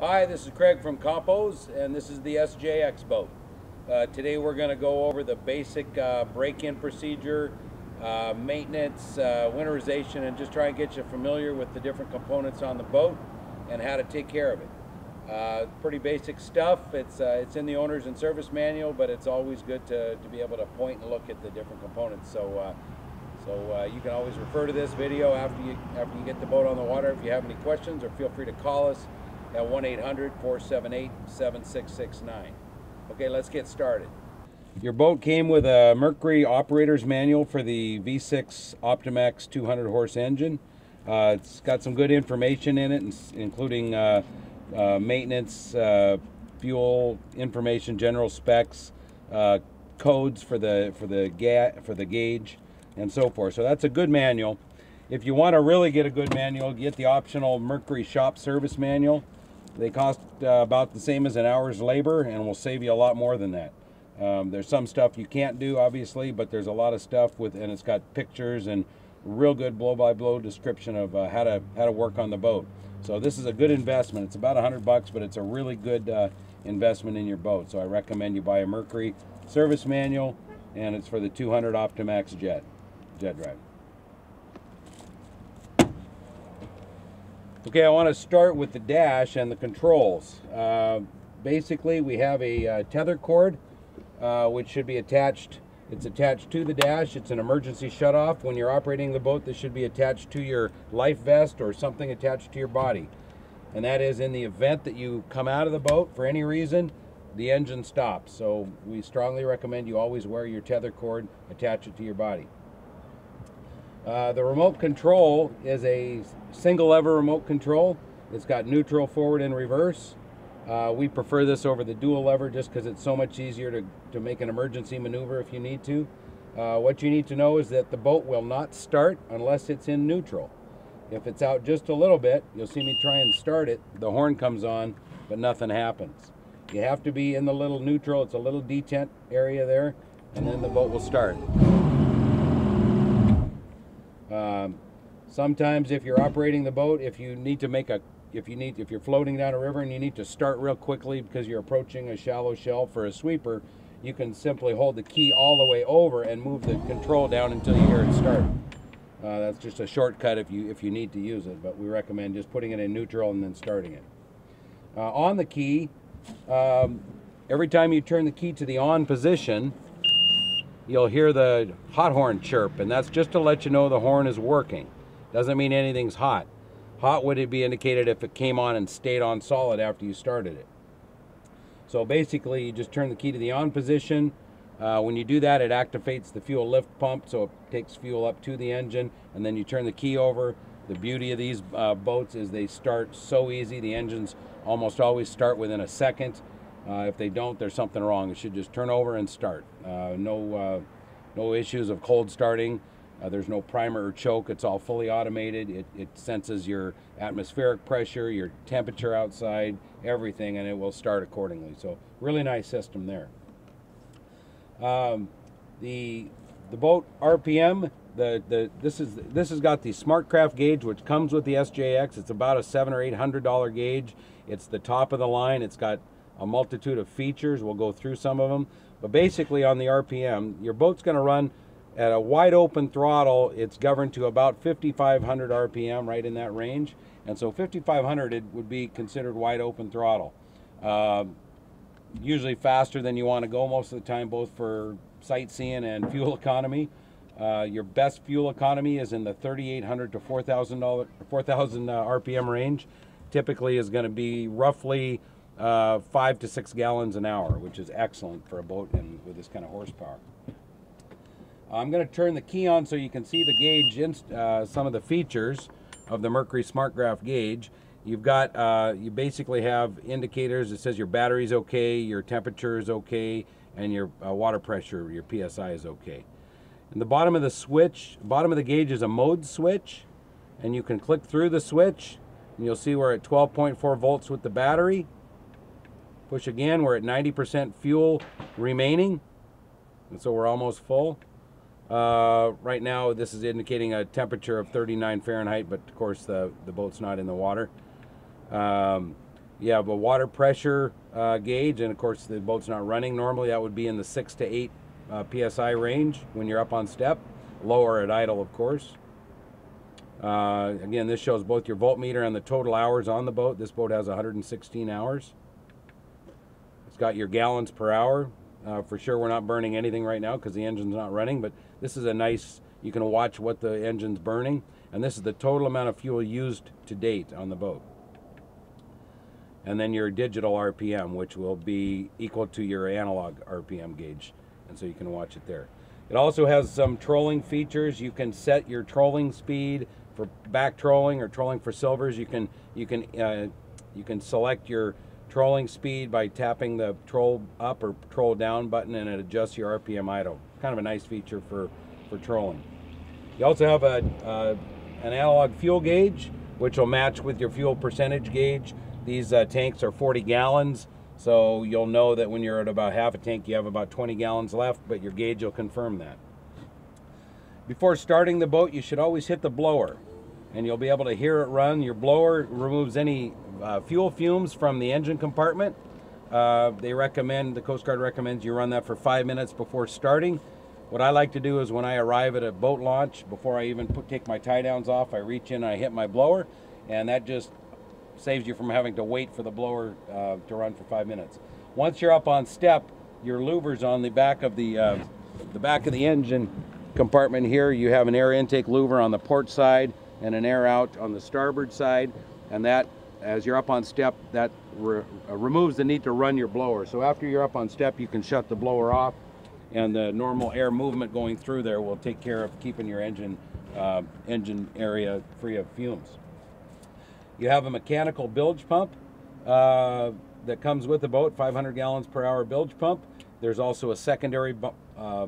Hi, this is Craig from Compos, and this is the SJX boat. Uh, today we're going to go over the basic uh, break-in procedure, uh, maintenance, uh, winterization, and just try and get you familiar with the different components on the boat and how to take care of it. Uh, pretty basic stuff. It's uh, it's in the owner's and service manual, but it's always good to, to be able to point and look at the different components. So so you can always refer to this video after you after you get the boat on the water if you have any questions, or feel free to call us at 1-800-478-7669. Okay, let's get started. Your boat came with a Mercury operator's manual for the V6 Optimax 200 horse engine. Uh, it's got some good information in it, including uh, uh, maintenance, uh, fuel information, general specs, uh, codes for the for the ga for the gauge, and so forth. So that's a good manual. If you want to really get a good manual, get the optional Mercury shop service manual. They cost uh, about the same as an hour's labor and will save you a lot more than that. Um, there's some stuff you can't do, obviously, but there's a lot of stuff with, and it's got pictures and real good blow-by-blow -blow description of uh, how to how to work on the boat. So this is a good investment. It's about a hundred bucks, but it's a really good uh, investment in your boat. So I recommend you buy a Mercury service manual, and it's for the 200 Optimax jet jet drive. Okay, I want to start with the dash and the controls. Uh, basically, we have a uh, tether cord, uh, which should be attached. It's attached to the dash. It's an emergency shutoff. When you're operating the boat, this should be attached to your life vest or something attached to your body. And that is in the event that you come out of the boat for any reason, the engine stops. So we strongly recommend you always wear your tether cord, attach it to your body. Uh, the remote control is a single lever remote control. It's got neutral, forward, and reverse. Uh, we prefer this over the dual lever just because it's so much easier to, to make an emergency maneuver if you need to. Uh, what you need to know is that the boat will not start unless it's in neutral. If it's out just a little bit, you'll see me try and start it. The horn comes on, but nothing happens. You have to be in the little neutral. It's a little detent area there, and then the boat will start. Um, sometimes if you're operating the boat, if you need to make a, if you need, if you're floating down a river and you need to start real quickly because you're approaching a shallow shelf or a sweeper, you can simply hold the key all the way over and move the control down until you hear it start. Uh, that's just a shortcut if you if you need to use it, but we recommend just putting it in neutral and then starting it. Uh, on the key, um, every time you turn the key to the on position, you'll hear the hot horn chirp, and that's just to let you know the horn is working. Doesn't mean anything's hot. Hot would be indicated if it came on and stayed on solid after you started it. So basically, you just turn the key to the on position. Uh, when you do that, it activates the fuel lift pump, so it takes fuel up to the engine, and then you turn the key over. The beauty of these uh, boats is they start so easy. The engines almost always start within a second. Uh, if they don't, there's something wrong. It should just turn over and start. Uh, no, uh, no issues of cold starting. Uh, there's no primer or choke. It's all fully automated. It, it, senses your atmospheric pressure, your temperature outside, everything, and it will start accordingly. So really nice system there. Um, the the boat RPM. The, the this is this has got the SmartCraft gauge, which comes with the SJX. It's about a seven or eight hundred dollar gauge. It's the top of the line. It's got a multitude of features. We'll go through some of them. But basically on the RPM, your boat's going to run at a wide open throttle. It's governed to about 5,500 RPM, right in that range. And so 5,500 it would be considered wide open throttle. Uh, usually faster than you want to go most of the time, both for sightseeing and fuel economy. Uh, your best fuel economy is in the 3,800 to 4,000 4,000 uh, RPM range. Typically is going to be roughly uh, five to six gallons an hour, which is excellent for a boat and with this kind of horsepower. I'm going to turn the key on so you can see the gauge, in, uh, some of the features of the Mercury SmartCraft gauge. You've got, uh, you basically have indicators. that says your battery's okay, your temperature is okay, and your uh, water pressure, your PSI is okay. And the bottom of the switch, bottom of the gauge is a mode switch, and you can click through the switch, and you'll see we're at 12.4 volts with the battery. Push again, we're at 90% fuel remaining. And so we're almost full. Uh, right now, this is indicating a temperature of 39 Fahrenheit, but of course the, the boat's not in the water. Um, You have a water pressure uh, gauge, and of course the boat's not running normally. That would be in the six to eight uh, psi range when you're up on step. Lower at idle, of course. Uh, again, this shows both your voltmeter and the total hours on the boat. This boat has 116 hours. Got your gallons per hour. Uh, for sure, we're not burning anything right now because the engine's not running, but this is a nice, you can watch what the engine's burning, and this is the total amount of fuel used to date on the boat and then your digital RPM, which will be equal to your analog RPM gauge. And so you can watch it there. It also has some trolling features. You can set your trolling speed for back trolling or trolling for silvers. You can you can uh, you can select your trolling speed by tapping the troll up or troll down button, and it adjusts your RPM idle. Kind of a nice feature for for trolling. You also have a uh, an analog fuel gauge, which will match with your fuel percentage gauge. These uh, tanks are 40 gallons, so you'll know that when you're at about half a tank, you have about 20 gallons left, but your gauge will confirm that. Before starting the boat, you should always hit the blower, and you'll be able to hear it run. Your blower removes any uh, fuel fumes from the engine compartment. Uh, they recommend, the Coast Guard recommends you run that for five minutes before starting. What I like to do is when I arrive at a boat launch, before I even put, take my tie downs off, I reach in, and I hit my blower, and that just saves you from having to wait for the blower uh, to run for five minutes. Once you're up on step, your louvers on the back of the uh, the back of the engine compartment here. You have an air intake louver on the port side and an air out on the starboard side, and that, as you're up on step, that re uh, removes the need to run your blower. So after you're up on step, you can shut the blower off, and the normal air movement going through there will take care of keeping your engine uh, engine area free of fumes. You have a mechanical bilge pump uh, that comes with the boat, 500 gallons per hour bilge pump. There's also a secondary uh,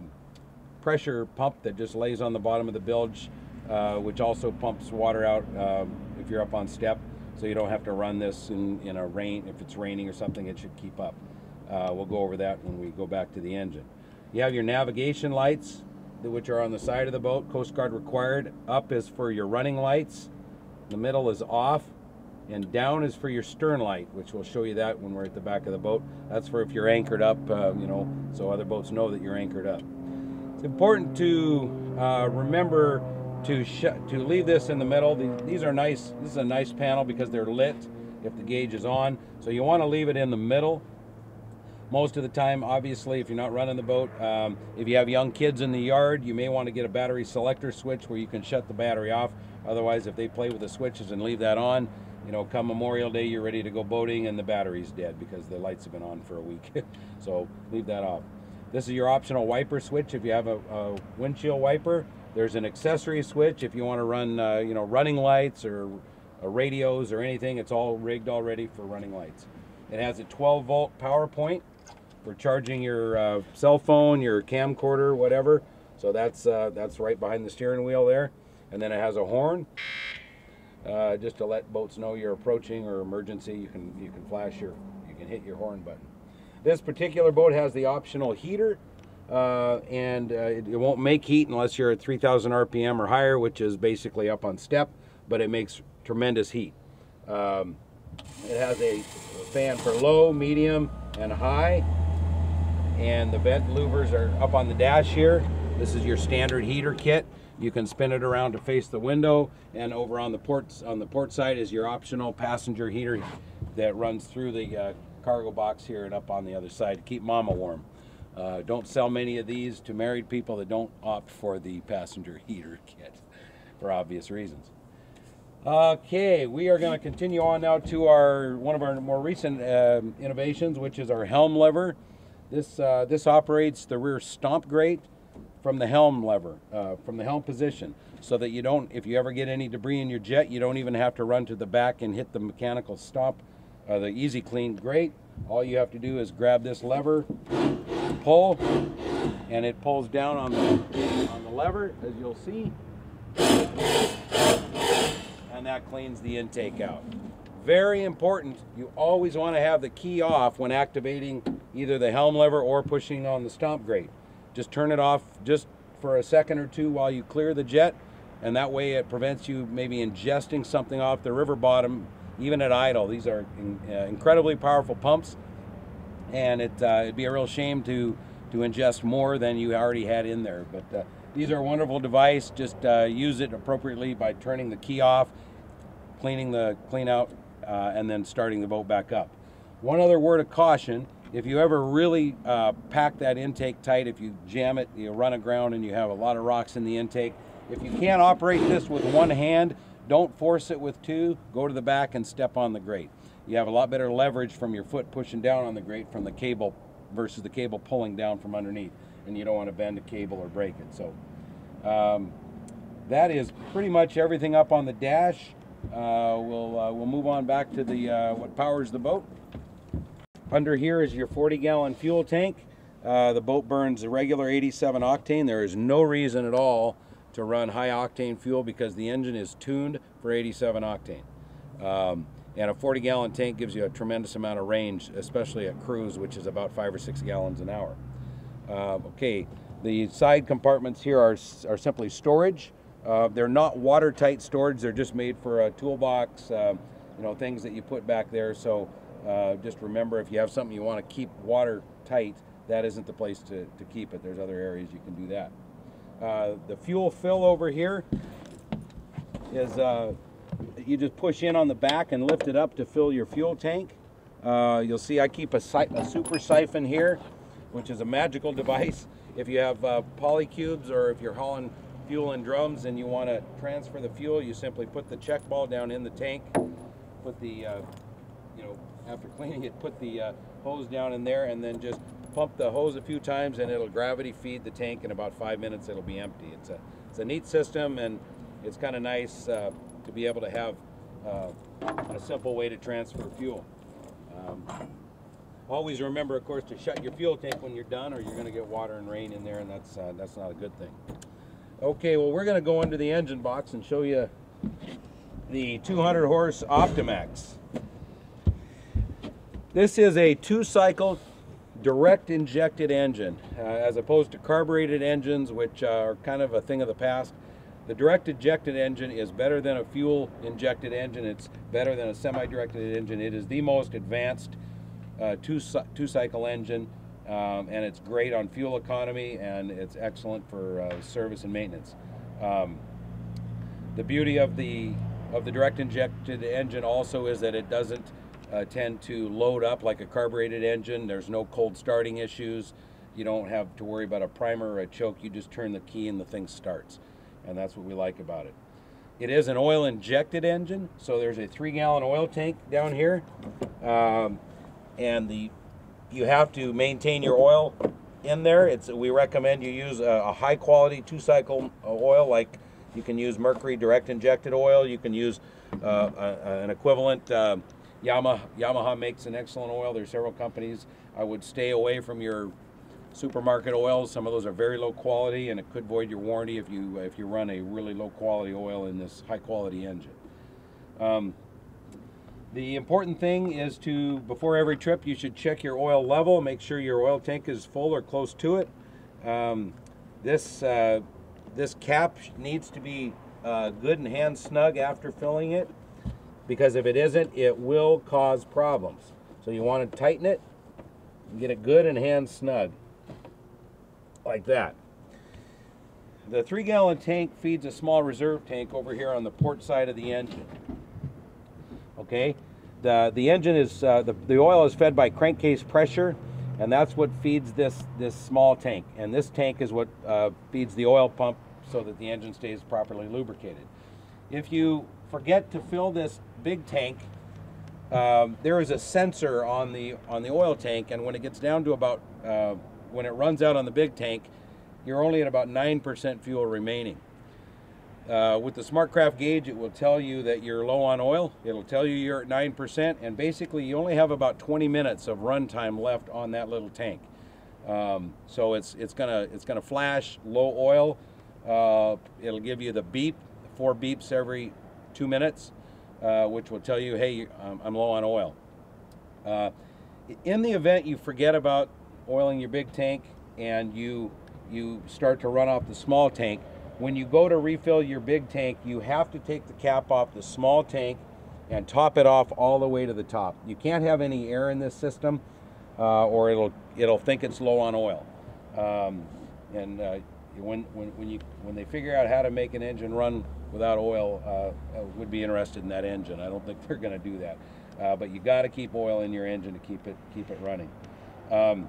pressure pump that just lays on the bottom of the bilge, uh, which also pumps water out um, if you're up on step. So you don't have to run this in, in a rain. If it's raining or something, it should keep up. Uh, we'll go over that when we go back to the engine. You have your navigation lights, which are on the side of the boat, Coast Guard required. Up is for your running lights. The middle is off and down is for your stern light, which we'll show you that when we're at the back of the boat. That's for if you're anchored up, uh, you know, so other boats know that you're anchored up. It's important to uh, remember to to leave this in the middle. These are nice. This is a nice panel because they're lit if the gauge is on. So you want to leave it in the middle. Most of the time, obviously, if you're not running the boat, um, if you have young kids in the yard, you may want to get a battery selector switch where you can shut the battery off. Otherwise, if they play with the switches and leave that on, you know, come Memorial Day, you're ready to go boating and the battery's dead because the lights have been on for a week. so leave that off. This is your optional wiper switch if you have a, a windshield wiper. There's an accessory switch if you want to run, uh, you know, running lights or uh, radios or anything. It's all rigged already for running lights. It has a 12 volt power point for charging your uh, cell phone, your camcorder, whatever. So that's uh, that's right behind the steering wheel there. And then it has a horn uh, just to let boats know you're approaching or emergency. You can you can flash your you can hit your horn button. This particular boat has the optional heater, uh, and uh, it, it, won't make heat unless you're at 3,000 RPM or higher, which is basically up on step, but it makes tremendous heat. Um, it has a fan for low, medium, and high, and the vent louvers are up on the dash here. This is your standard heater kit. You can spin it around to face the window, and over on the port on the port side is your optional passenger heater that runs through the uh, cargo box here and up on the other side to keep mama warm. Uh, don't sell many of these to married people that don't opt for the passenger heater kit for obvious reasons. Okay, we are going to continue on now to our one of our more recent um, innovations, which is our helm lever. This uh, this operates the rear stomp grate from the helm lever, uh, from the helm position, so that you don't, if you ever get any debris in your jet, you don't even have to run to the back and hit the mechanical stomp, uh, the easy clean grate. All you have to do is grab this lever, pull, and it pulls down on the, on the lever, as you'll see, and that cleans the intake out. Very important, you always want to have the key off when activating either the helm lever or pushing on the stomp grate. Just turn it off just for a second or two while you clear the jet, and that way it prevents you maybe ingesting something off the river bottom even at idle. These are in, uh, incredibly powerful pumps, and it, uh, it'd be a real shame to to ingest more than you already had in there. But uh, these are a wonderful device. Just uh, use it appropriately by turning the key off, cleaning the clean out, uh, and then starting the boat back up. One other word of caution if you ever really uh, pack that intake tight, if you jam it, you run aground and you have a lot of rocks in the intake, if you can't operate this with one hand, don't force it with two. Go to the back and step on the grate. You have a lot better leverage from your foot pushing down on the grate from the cable versus the cable pulling down from underneath. And you don't want to bend a cable or break it. So um, that is pretty much everything up on the dash. Uh, we'll, uh, we'll move on back to the uh, what powers the boat. Under here is your 40 gallon fuel tank. Uh, the boat burns a regular 87 octane. There is no reason at all to run high octane fuel because the engine is tuned for 87 octane. Um, and a 40 gallon tank gives you a tremendous amount of range, especially at cruise, which is about five or six gallons an hour. Uh, okay, the side compartments here are, are simply storage. Uh, they're not watertight storage, they're just made for a toolbox, uh, you know, things that you put back there. So uh, just remember if you have something you want to keep watertight, that isn't the place to, to keep it. There's other areas you can do that. Uh, the fuel fill over here is uh, you just push in on the back and lift it up to fill your fuel tank. Uh, you'll see I keep a, a, super siphon here, which is a magical device. If you have uh, polycubes or if you're hauling fuel in drums and you want to transfer the fuel, you simply put the check ball down in the tank, put the, uh, you know, after cleaning it, put the uh, hose down in there and then just pump the hose a few times and it'll gravity feed the tank in about five minutes it'll be empty. It's a, it's a neat system and it's kind of nice uh, to be able to have uh, a simple way to transfer fuel. Um, always remember, of course, to shut your fuel tank when you're done or you're going to get water and rain in there and that's, uh, that's not a good thing. Okay, well we're going to go into the engine box and show you the 200 horse Optimax. This is a two-cycle direct injected engine uh, as opposed to carbureted engines which are kind of a thing of the past. The direct injected engine is better than a fuel injected engine. It's better than a semi-directed engine. It is the most advanced uh, two, two cycle engine um, and it's great on fuel economy and it's excellent for uh, service and maintenance. Um, the beauty of the of the direct injected engine also is that it doesn't uh, tend to load up like a carbureted engine. There's no cold starting issues. You don't have to worry about a primer or a choke. You just turn the key and the thing starts. And that's what we like about it. It is an oil injected engine, so there's a three gallon oil tank down here. Um, and the you have to maintain your oil in there. It's we recommend you use a, a high quality two cycle oil like you can use mercury direct injected oil. You can use uh, a, an equivalent uh, Yamaha, Yamaha makes an excellent oil. There's several companies. I would stay away from your supermarket oils. Some of those are very low quality, and it could void your warranty if you if you run a really low quality oil in this high quality engine. Um, the important thing is to, before every trip, you should check your oil level. Make sure your oil tank is full or close to it. Um, this, uh, this cap needs to be uh, good and hand snug after filling it because if it isn't, it will cause problems. So you want to tighten it, and get it good and hand snug, like that. The three gallon tank feeds a small reserve tank over here on the port side of the engine. Okay, the, the engine is, uh, the, the oil is fed by crankcase pressure and that's what feeds this, this small tank. And this tank is what uh, feeds the oil pump so that the engine stays properly lubricated. If you forget to fill this big tank, um, there is a sensor on the on the oil tank, and when it gets down to about uh, when it runs out on the big tank, you're only at about nine percent fuel remaining. Uh, with the SmartCraft gauge, it will tell you that you're low on oil. It'll tell you you're at 9%, and basically you only have about 20 minutes of runtime left on that little tank. Um, so it's it's gonna it's gonna flash low oil. Uh, it'll give you the beep, four beeps every two minutes, uh, which will tell you, hey, I'm low on oil. Uh, in the event you forget about oiling your big tank and you you start to run off the small tank, when you go to refill your big tank, you have to take the cap off the small tank and top it off all the way to the top. You can't have any air in this system, uh, or it'll it'll think it's low on oil. Um, and uh, when, when, when you when they figure out how to make an engine run without oil, uh, uh would be interested in that engine. I don't think they're going to do that, uh, but you got to keep oil in your engine to keep it keep it running. Um,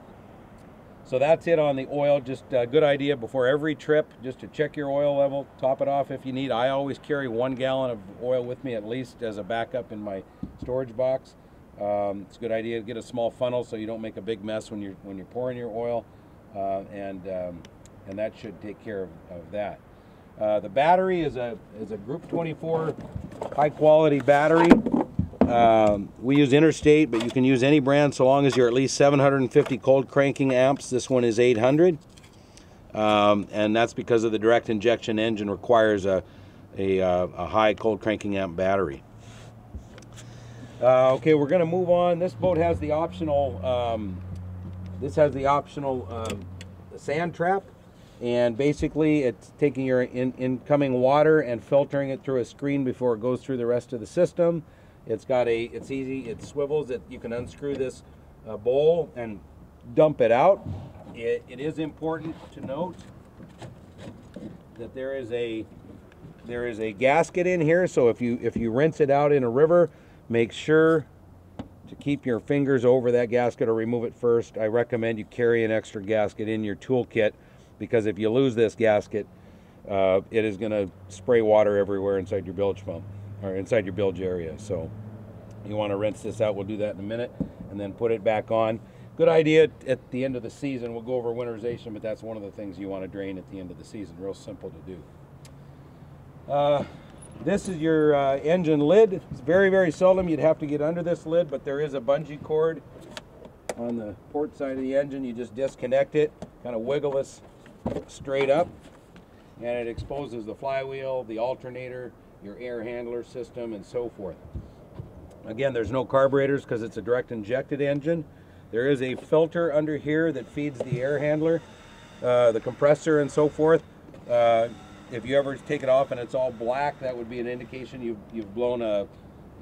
so that's it on the oil. Just a good idea before every trip, just to check your oil level, top it off if you need. I always carry one gallon of oil with me at least as a backup in my storage box. Um, it's a good idea to get a small funnel so you don't make a big mess when you're when you're pouring your oil, uh, and um, and that should take care of, of that. Uh, the battery is a is a Group 24 high quality battery. Um, we use Interstate, but you can use any brand so long as you're at least 750 cold cranking amps. This one is 800. Um, and that's because of the direct injection engine requires a, a, uh, a high cold cranking amp battery. Uh, okay, we're going to move on. This boat has the optional, um, this has the optional um, sand trap. And basically, it's taking your in, incoming water and filtering it through a screen before it goes through the rest of the system. It's got a, it's easy, it swivels, it, you can unscrew this uh, bowl and dump it out. It, it is important to note that there is a there is a gasket in here so if you if you rinse it out in a river make sure to keep your fingers over that gasket or remove it first I recommend you carry an extra gasket in your toolkit because if you lose this gasket uh, it is going to spray water everywhere inside your bilge pump or inside your bilge area. So you want to rinse this out. We'll do that in a minute and then put it back on. Good idea at the end of the season. We'll go over winterization, but that's one of the things you want to drain at the end of the season. Real simple to do. Uh, this is your uh, engine lid. It's very, very seldom you'd have to get under this lid, but there is a bungee cord on the port side of the engine. You just disconnect it, kind of wiggle this straight up, and it exposes the flywheel, the alternator, your air handler system, and so forth. Again, there's no carburetors because it's a direct injected engine. There is a filter under here that feeds the air handler, uh, the compressor, and so forth. Uh, if you ever take it off and it's all black, that would be an indication you've, you've blown a,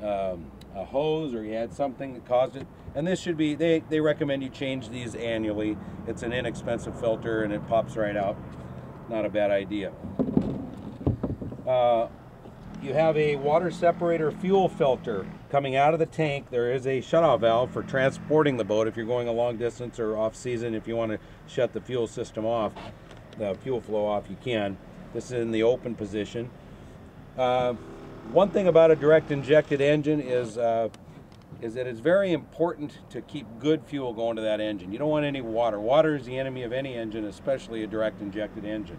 um, a hose or you had something that caused it. And this should be, they, they recommend you change these annually. It's an inexpensive filter and it pops right out. Not a bad idea. Uh, you have a water separator fuel filter coming out of the tank. There is a shutoff valve for transporting the boat if you're going a long distance or off season. If you want to shut the fuel system off, the fuel flow off, you can. This is in the open position. Uh, one thing about a direct injected engine is uh, is that it's very important to keep good fuel going to that engine. You don't want any water. Water is the enemy of any engine, especially a direct injected engine.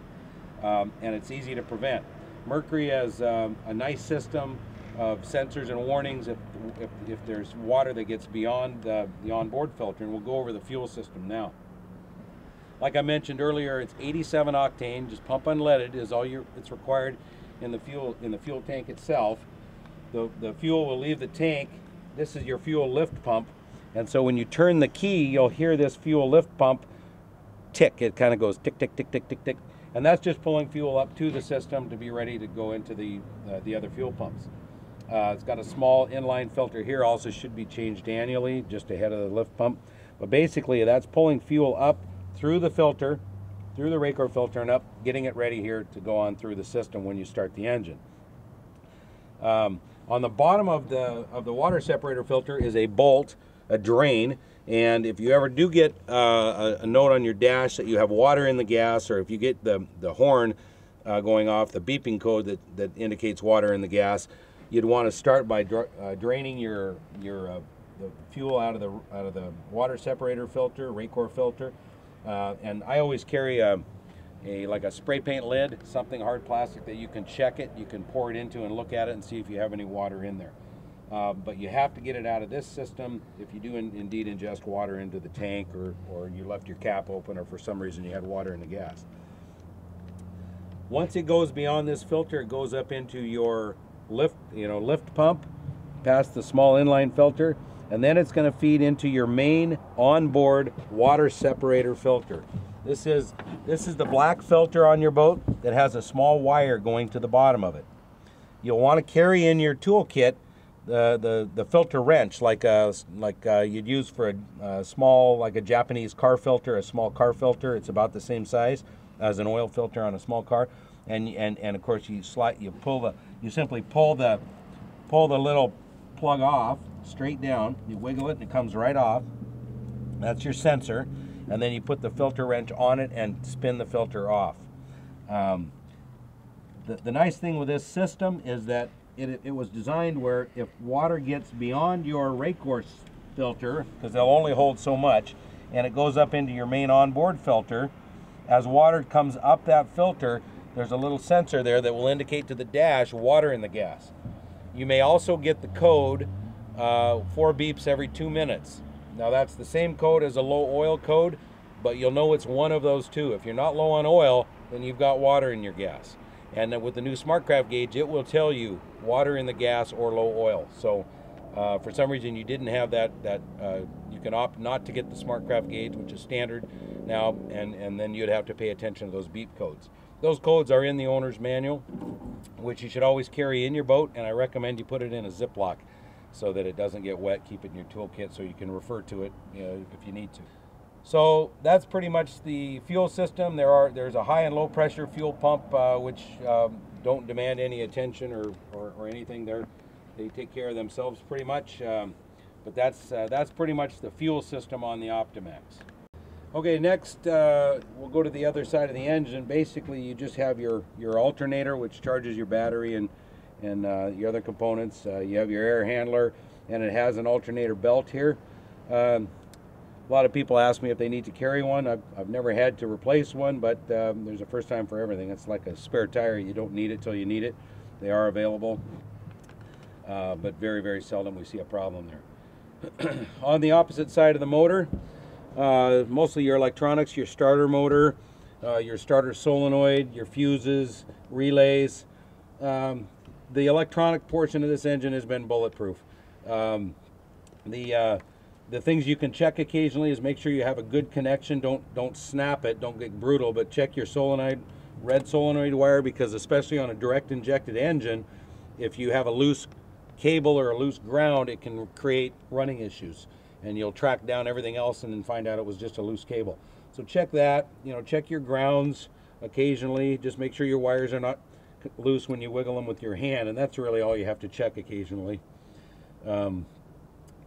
Um, and it's easy to prevent. Mercury has um, a nice system of sensors and warnings if, if, if there's water that gets beyond the onboard filter, and we'll go over the fuel system now. Like I mentioned earlier, it's 87 octane, just pump unleaded is all your, it's required in the fuel in the fuel tank itself. The, the fuel will leave the tank. This is your fuel lift pump, and so when you turn the key, you'll hear this fuel lift pump tick. It kind of goes tick, tick, tick, tick, tick, tick and that's just pulling fuel up to the system to be ready to go into the, uh, the other fuel pumps. Uh, it's got a small inline filter here, also should be changed annually, just ahead of the lift pump. But basically, that's pulling fuel up through the filter, through the Racor filter, and up, getting it ready here to go on through the system when you start the engine. Um, on the bottom of the of the water separator filter is a bolt, a drain, and if you ever do get uh, a, note on your dash that you have water in the gas, or if you get the, the horn uh, going off, the beeping code that, that indicates water in the gas, you'd want to start by dra uh, draining your, your uh, the fuel out of the, out of the water separator filter, Racor filter. Uh, and I always carry a, a like a spray paint lid, something hard plastic that you can check it, you can pour it into and look at it and see if you have any water in there. Uh, but you have to get it out of this system if you do in, indeed ingest water into the tank or, or you left your cap open or for some reason you had water in the gas. Once it goes beyond this filter, it goes up into your lift, you know, lift pump, past the small inline filter, and then it's going to feed into your main onboard water separator filter. This is this is the black filter on your boat that has a small wire going to the bottom of it. You'll want to carry in your toolkit the the, the filter wrench like uh, like uh, you'd use for a, a small like a Japanese car filter, a small car filter. It's about the same size as an oil filter on a small car, and and and of course you slide you pull the you simply pull the pull the little plug off straight down. You wiggle it and it comes right off. That's your sensor, and then you put the filter wrench on it and spin the filter off. Um, the, the nice thing with this system is that it, it was designed where if water gets beyond your Racor filter, because they'll only hold so much, and it goes up into your main onboard filter, as water comes up that filter, there's a little sensor there that will indicate to the dash water in the gas. You may also get the code, uh, four beeps every two minutes. Now that's the same code as a low oil code, but you'll know it's one of those two. If you're not low on oil, then you've got water in your gas. And with the new SmartCraft gauge, it will tell you water in the gas or low oil. So uh, for some reason you didn't have that, that uh, you can opt not to get the SmartCraft gauge, which is standard now, and, and then you'd have to pay attention to those beep codes. Those codes are in the owner's manual, which you should always carry in your boat, and I recommend you put it in a Ziploc so that it doesn't get wet. Keep it in your toolkit so you can refer to it you know, if you need to. So that's pretty much the fuel system. There are there's a high and low pressure fuel pump uh, which um, don't demand any attention or, or, or, anything. They they take care of themselves pretty much. Um, but that's uh, that's pretty much the fuel system on the Optimax. Okay, next uh, we'll go to the other side of the engine. Basically, you just have your your alternator which charges your battery and and uh, your other components. Uh, you have your air handler and it has an alternator belt here. Um, lot of people ask me if they need to carry one. I've, I've never had to replace one, but um, there's a first time for everything. It's like a spare tire. You don't need it till you need it. They are available, uh, but very, very seldom we see a problem there. On the opposite side of the motor, uh, mostly your electronics, your starter motor, uh, your starter solenoid, your fuses, relays. Um, the electronic portion of this engine has been bulletproof. Um, the uh, the things you can check occasionally is make sure you have a good connection. Don't don't snap it. Don't get brutal, but check your solenoid, red solenoid wire because especially on a direct injected engine, if you have a loose cable or a loose ground, it can create running issues, and you'll track down everything else and then find out it was just a loose cable. So check that. You know, check your grounds occasionally. Just make sure your wires are not loose when you wiggle them with your hand, and that's really all you have to check occasionally. Um,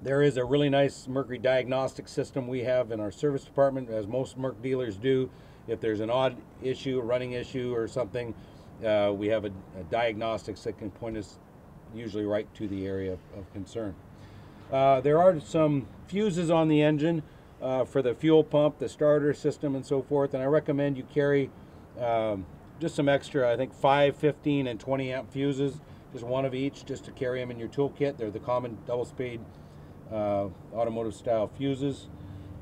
there is a really nice Mercury diagnostic system we have in our service department, as most Merc dealers do. If there's an odd issue, a running issue, or something, uh, we have a, a, diagnostics that can point us usually right to the area of, concern. Uh, there are some fuses on the engine uh, for the fuel pump, the starter system, and so forth, and I recommend you carry um, just some extra, I think 5, 15, and 20 amp fuses, just one of each, just to carry them in your toolkit. They're the common double speed automotive style fuses.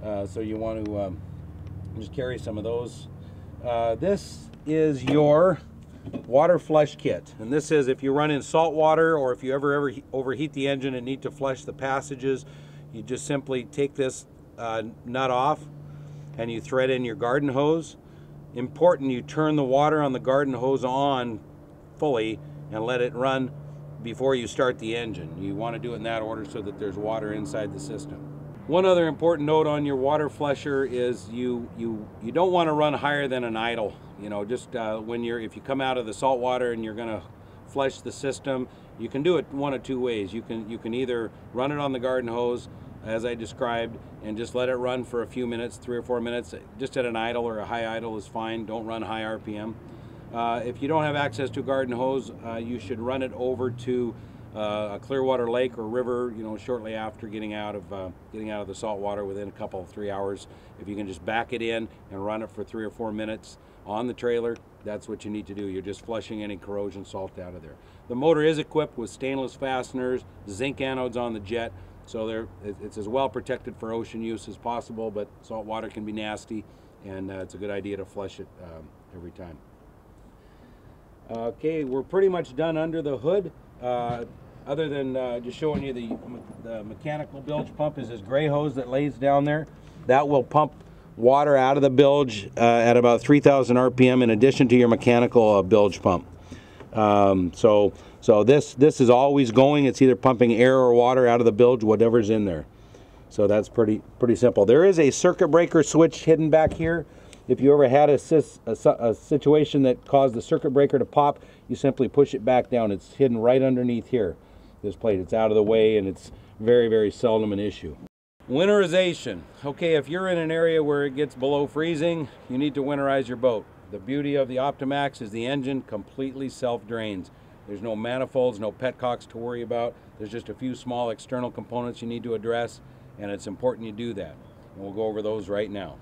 Uh, so you want to um, just carry some of those. Uh, this is your water flush kit. And this is if you run in salt water or if you ever ever overheat the engine and need to flush the passages, you just simply take this uh, nut off and you thread in your garden hose. Important, you turn the water on the garden hose on fully and let it run before you start the engine. You want to do it in that order so that there's water inside the system. One other important note on your water flusher is you you you don't want to run higher than an idle. You know, just uh, when you're if you come out of the salt water and you're going to flush the system, you can do it one of two ways. You can you can either run it on the garden hose as I described and just let it run for a few minutes, three or four minutes, just at an idle or a high idle is fine. Don't run high RPM. Uh, if you don't have access to a garden hose, uh, you should run it over to uh, a Clearwater lake or river, you know, shortly after getting out of uh, getting out of the salt water within a couple of three hours. If you can just back it in and run it for three or four minutes on the trailer, that's what you need to do. You're just flushing any corrosion salt out of there. The motor is equipped with stainless fasteners, zinc anodes on the jet, so it's as well protected for ocean use as possible, but salt water can be nasty, and uh, it's a good idea to flush it um, every time. Okay, we're pretty much done under the hood. Uh, other than uh, just showing you the, the mechanical bilge pump is this gray hose that lays down there. That will pump water out of the bilge uh, at about 3,000 RPM in addition to your mechanical uh, bilge pump. Um, so, So this this is always going. It's either pumping air or water out of the bilge, whatever's in there. So that's pretty pretty simple. There is a circuit breaker switch hidden back here. If you ever had a, a, a, situation that caused the circuit breaker to pop, you simply push it back down. It's hidden right underneath here, this plate. It's out of the way and it's very, very seldom an issue. Winterization. Okay, if you're in an area where it gets below freezing, you need to winterize your boat. The beauty of the Optimax is the engine completely self-drains. There's no manifolds, no petcocks to worry about. There's just a few small external components you need to address, and it's important you do that. And we'll go over those right now.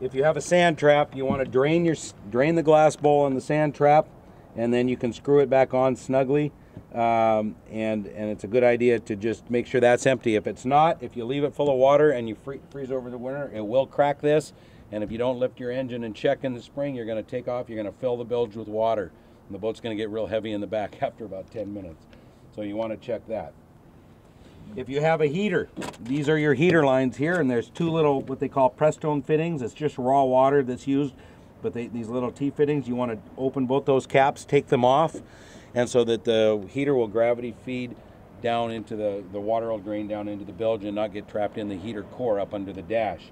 If you have a sand trap, you want to drain your drain the glass bowl on the sand trap, and then you can screw it back on snugly. Um, and and it's a good idea to just make sure that's empty. If it's not, if you leave it full of water and you free, freeze over the winter, it will crack this. And if you don't lift your engine and check in the spring, you're going to take off. You're going to fill the bilge with water, and the boat's going to get real heavy in the back after about 10 minutes. So you want to check that. If you have a heater, these are your heater lines here, and there's two little what they call Prestone fittings. It's just raw water that's used, but they, these little T fittings, you want to open both those caps, take them off, and so that the heater will gravity feed down into the, the water will drain down into the bilge and not get trapped in the heater core up under the dash.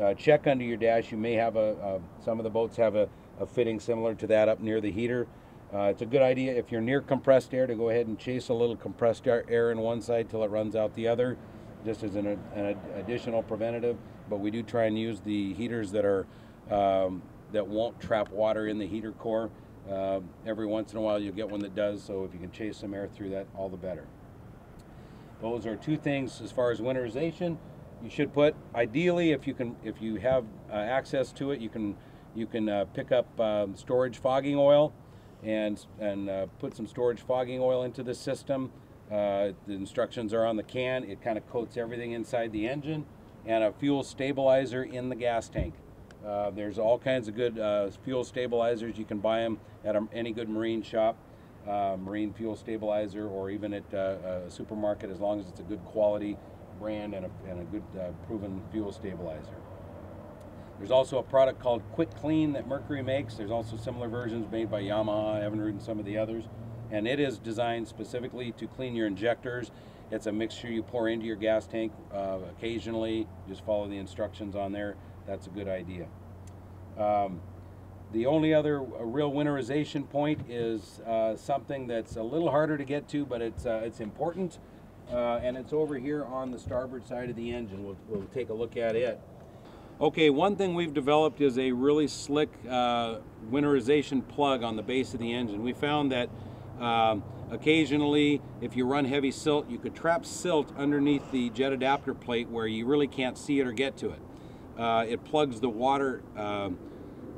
Uh, check under your dash. You may have a, a some of the boats have a, a, fitting similar to that up near the heater. Uh, it's a good idea if you're near compressed air to go ahead and chase a little compressed air in one side till it runs out the other, just as an, an additional preventative. But we do try and use the heaters that are um, that won't trap water in the heater core. Uh, every once in a while you'll get one that does, so if you can chase some air through that, all the better. Those are two things as far as winterization. You should put, ideally, if you can, if you have uh, access to it, you can, you can uh, pick up um, storage fogging oil and and uh, put some storage fogging oil into the system. Uh, the instructions are on the can. It kind of coats everything inside the engine, and a fuel stabilizer in the gas tank. Uh, there's all kinds of good uh, fuel stabilizers. You can buy them at a, any good marine shop, uh, marine fuel stabilizer, or even at uh, a supermarket, as long as it's a good quality brand and a, and a good proven fuel stabilizer. There's also a product called Quickleen that Mercury makes. There's also similar versions made by Yamaha, Evinrude, and some of the others. And it is designed specifically to clean your injectors. It's a mixture you pour into your gas tank uh, occasionally. Just follow the instructions on there that's a good idea. Um, the only other real winterization point is uh, something that's a little harder to get to, but it's, uh, it's important. Uh, and it's over here on the starboard side of the engine. We'll, we'll take a look at it. Okay, one thing we've developed is a really slick uh, winterization plug on the base of the engine. We found that um, occasionally, if you run heavy silt, you could trap silt underneath the jet adapter plate where you really can't see it or get to it. Uh, it plugs the water, uh,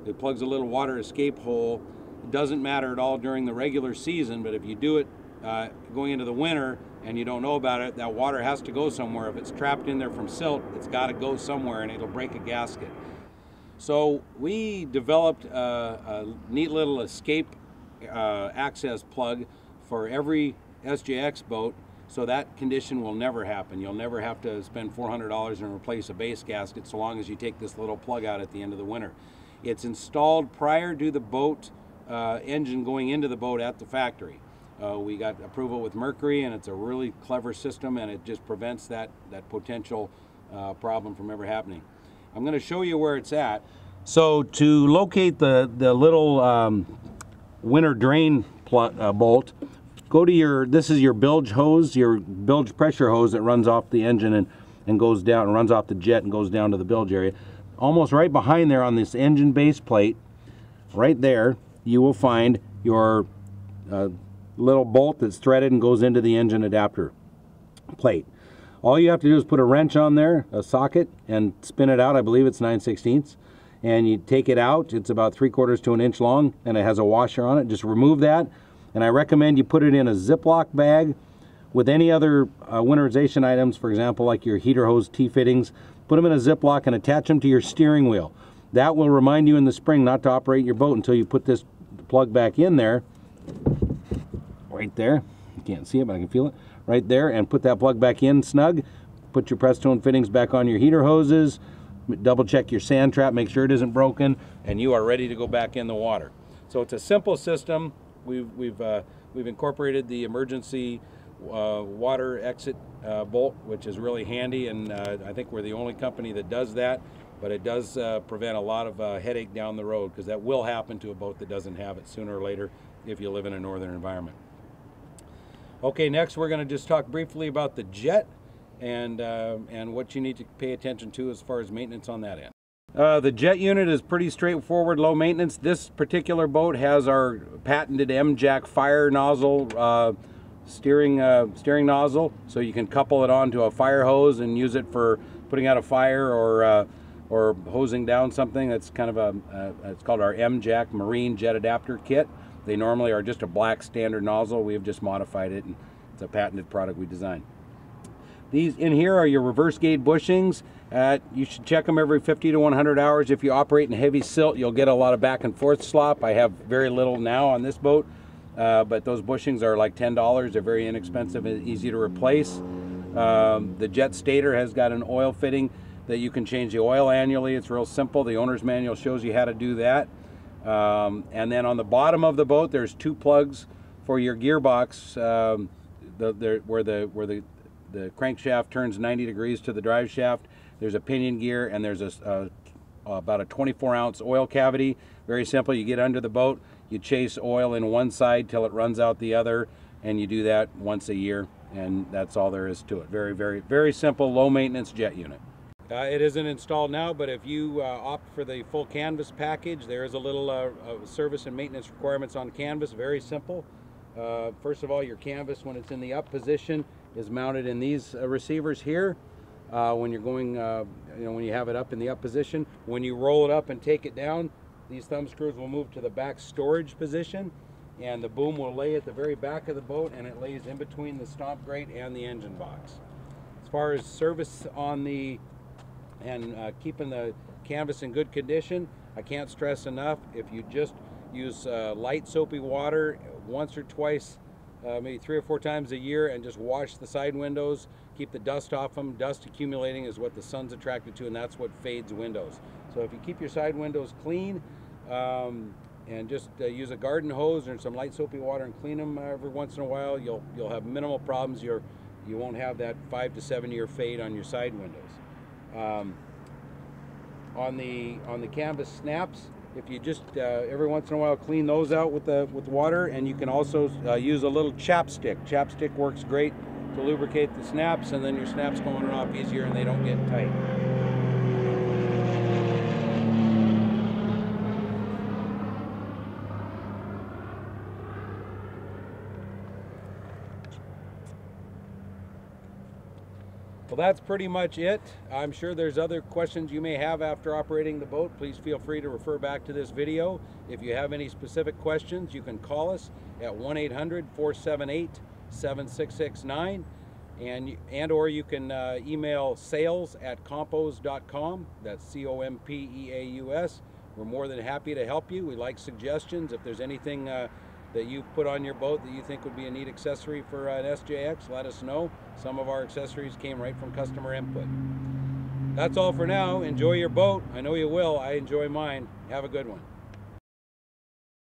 it plugs a little water escape hole. It doesn't matter at all during the regular season, but if you do it uh, going into the winter and you don't know about it, that water has to go somewhere. If it's trapped in there from silt, it's got to go somewhere and it'll break a gasket. So we developed a, a neat little escape uh, access plug for every SJX boat so that condition will never happen. You'll never have to spend $400 and replace a base gasket so long as you take this little plug out at the end of the winter. It's installed prior to the boat uh, engine going into the boat at the factory. Uh, we got approval with Mercury and it's a really clever system and it just prevents that, that potential uh, problem from ever happening. I'm going to show you where it's at. So to locate the, the little um, winter drain uh, bolt, go to your, this is your bilge hose, your bilge pressure hose that runs off the engine and, and goes down, and runs off the jet and goes down to the bilge area. Almost right behind there on this engine base plate, right there, you will find your uh, little bolt that's threaded and goes into the engine adapter plate. All you have to do is put a wrench on there, a socket, and spin it out. I believe it's 9 16ths. And you take it out. It's about three quarters to an inch long, and it has a washer on it. Just remove that, and I recommend you put it in a Ziploc bag with any other uh, winterization items, for example, like your heater hose T-fittings, put them in a Ziploc and attach them to your steering wheel. That will remind you in the spring not to operate your boat until you put this plug back in there, right there. You can't see it, but I can feel it. Right there, and put that plug back in snug. Put your Prestone fittings back on your heater hoses. Double check your sand trap, make sure it isn't broken, and you are ready to go back in the water. So it's a simple system we've we've uh, we've incorporated the emergency uh, water exit uh, bolt, which is really handy, and uh, I think we're the only company that does that. But it does uh, prevent a lot of uh, headache down the road because that will happen to a boat that doesn't have it sooner or later if you live in a northern environment. Okay, next we're going to just talk briefly about the jet and uh, and what you need to pay attention to as far as maintenance on that end. Uh, the jet unit is pretty straightforward, low maintenance. This particular boat has our patented M-Jack fire nozzle uh, steering uh, steering nozzle, so you can couple it onto a fire hose and use it for putting out a fire or uh, or hosing down something. That's kind of a uh, it's called our M-Jack Marine Jet Adapter Kit. They normally are just a black standard nozzle. We have just modified it, and it's a patented product we designed. These in here are your reverse gate bushings. Uh, you should check them every 50 to 100 hours. If you operate in heavy silt, you'll get a lot of back and forth slop. I have very little now on this boat, uh, but those bushings are like $10. They're very inexpensive and easy to replace. Um, the jet stator has got an oil fitting that you can change the oil annually. It's real simple. The owner's manual shows you how to do that. Um, and then on the bottom of the boat, there's two plugs for your gearbox, um, the, the, where the where the the crankshaft turns 90 degrees to the drive shaft. There's a pinion gear and there's a, a, about a 24 ounce oil cavity. Very simple. You get under the boat, you chase oil in one side till it runs out the other, and you do that once a year, and that's all there is to it. Very, very, very simple, low maintenance jet unit. Uh, it isn't installed now, but if you uh, opt for the full canvas package, there is a little uh, service and maintenance requirements on canvas. Very simple. Uh, first of all, your canvas, when it's in the up position, is mounted in these uh, receivers here. Uh, when you're going, you know, when you have it up in the up position. When you roll it up and take it down, these thumb screws will move to the back storage position and the boom will lay at the very back of the boat and it lays in between the stomp grate and the engine box. As far as service on the and uh, keeping the canvas in good condition. I can't stress enough, if you just use uh, light soapy water once or twice, uh, maybe three or four times a year and just wash the side windows, keep the dust off them. Dust accumulating is what the sun's attracted to and that's what fades windows. So if you keep your side windows clean um, and just uh, use a garden hose and some light soapy water and clean them every once in a while, you'll, you'll have minimal problems. You're, you won't have that five to seven year fade on your side windows. Um, on the on the canvas snaps, if you just uh, every once in a while clean those out with the with water, and you can also uh, use a little chapstick. Chapstick works great to lubricate the snaps, and then your snaps go on and off easier, and they don't get tight. That's pretty much it. I'm sure there's other questions you may have after operating the boat. Please feel free to refer back to this video. If you have any specific questions, you can call us at 1-800-478-7669 and, and or you can uh, email sales at compeaus.com. That's C-O-M-P-E-A-U-S. We're more than happy to help you. We like suggestions. If there's anything uh, that you put on your boat that you think would be a neat accessory for uh, an SJX, let us know. Some of our accessories came right from customer input. That's all for now. Enjoy your boat. I know you will. I enjoy mine. Have a good one.